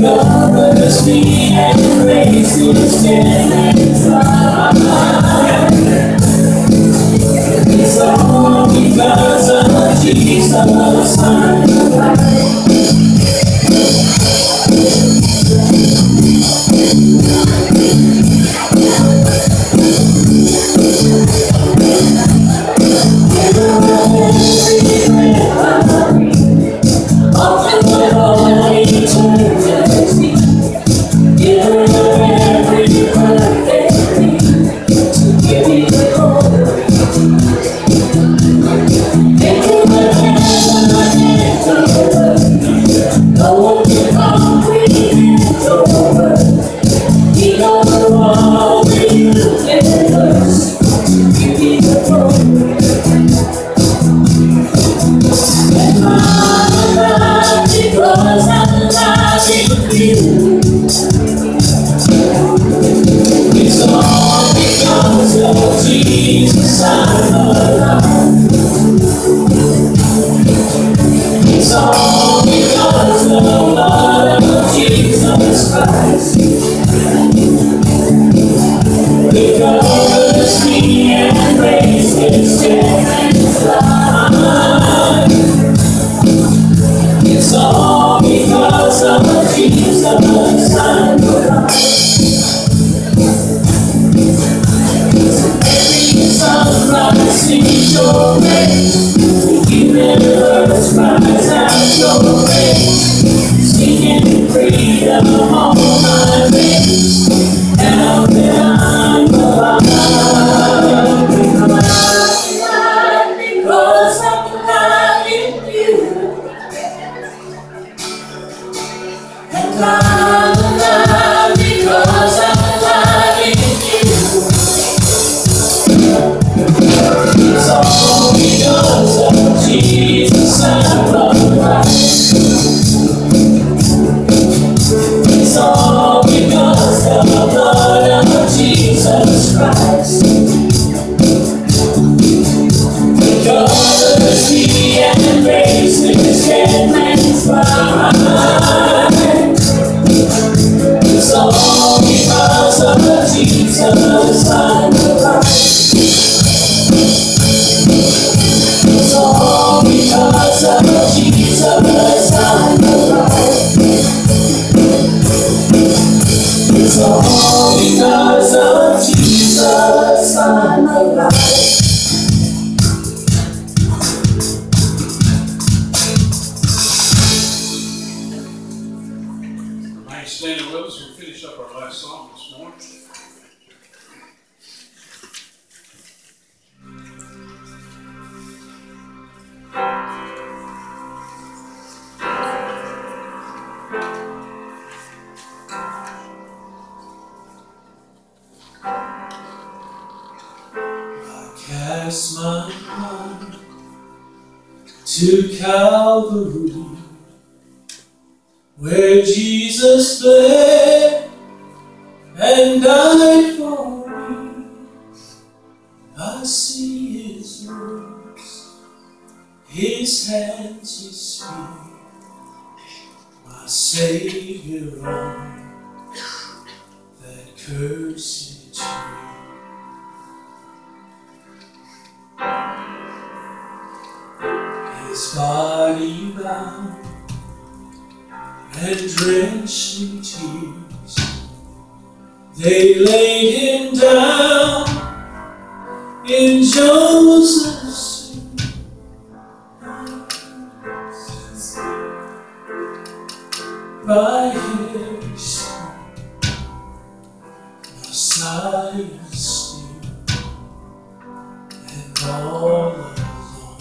Covers me and a standards It's all because of Jesus' Jesus, I love. You never hurt time your way. Freedom on my way. song this morning. cast my mind to Calvary, where Jesus bled and died for me. I see his wounds, his hands, his feet, my Savior on that cursed tree. His body bound and drenched in tears they laid him down in Joseph's by his Messiah still and all alone.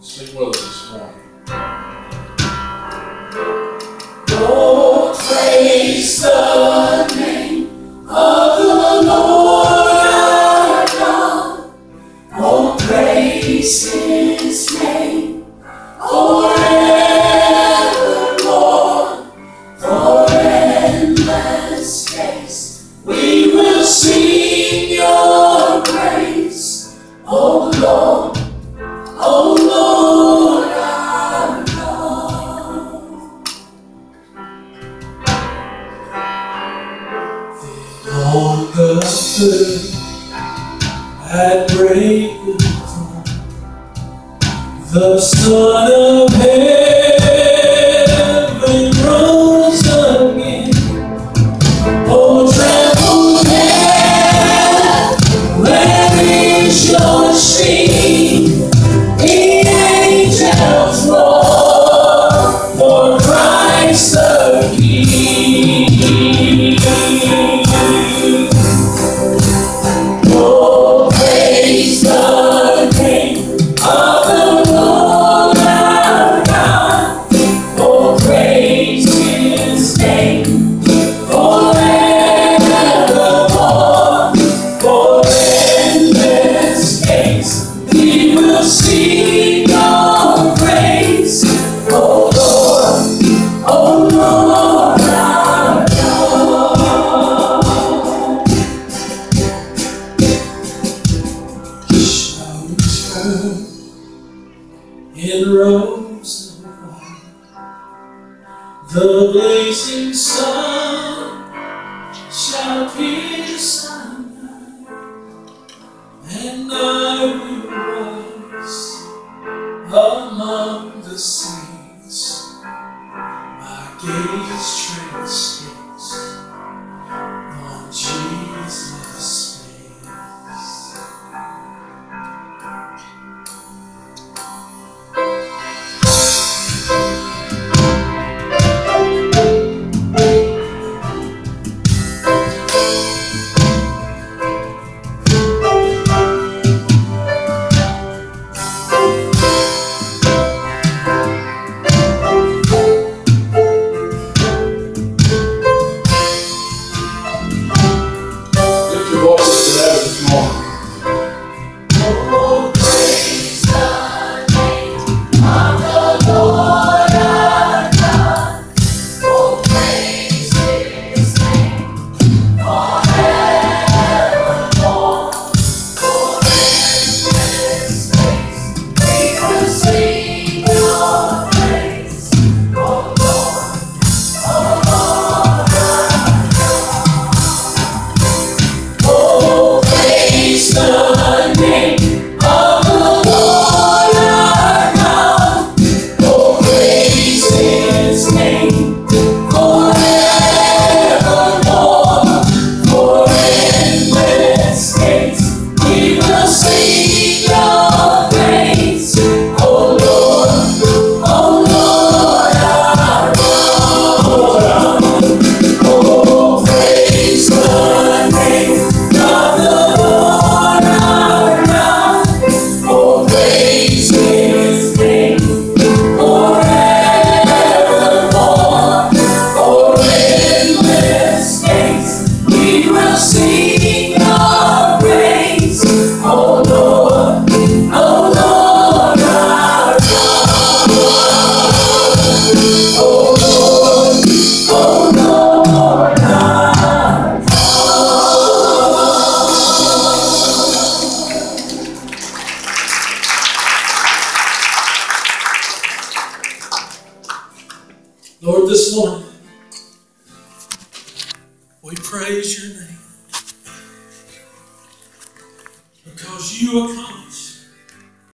Sing with us this morning. Oh, praise the sing Your praise. Oh Lord, third, at break of dawn, the Son of Heaven The blazing sun shall pierce our night, and